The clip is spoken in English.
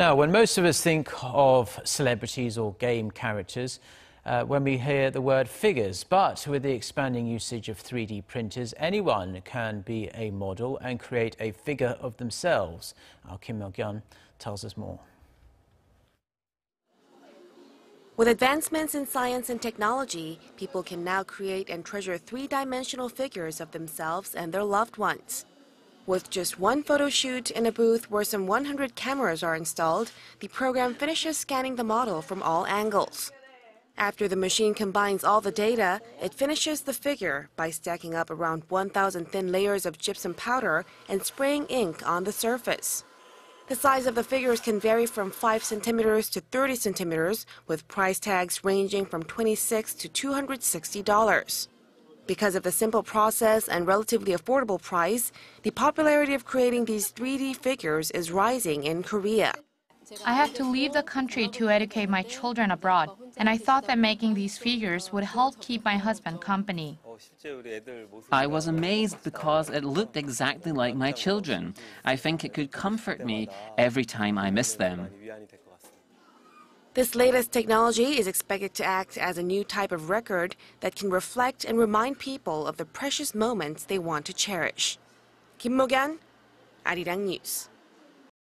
Now, when most of us think of celebrities or game characters, uh, when we hear the word figures, but with the expanding usage of 3D printers, anyone can be a model and create a figure of themselves. Our Kim Mok-yeon tells us more. With advancements in science and technology, people can now create and treasure three-dimensional figures of themselves and their loved ones. With just one photo shoot in a booth where some 100 cameras are installed, the program finishes scanning the model from all angles. After the machine combines all the data, it finishes the figure by stacking up around 1,000 thin layers of gypsum powder and spraying ink on the surface. The size of the figures can vary from 5 centimeters to 30 centimeters, with price tags ranging from 26 to $260. Because of the simple process and relatively affordable price, the popularity of creating these 3D figures is rising in Korea. I have to leave the country to educate my children abroad, and I thought that making these figures would help keep my husband company. I was amazed because it looked exactly like my children. I think it could comfort me every time I miss them. This latest technology is expected to act as a new type of record that can reflect and remind people of the precious moments they want to cherish. Kim Mok-yeon, Arirang News.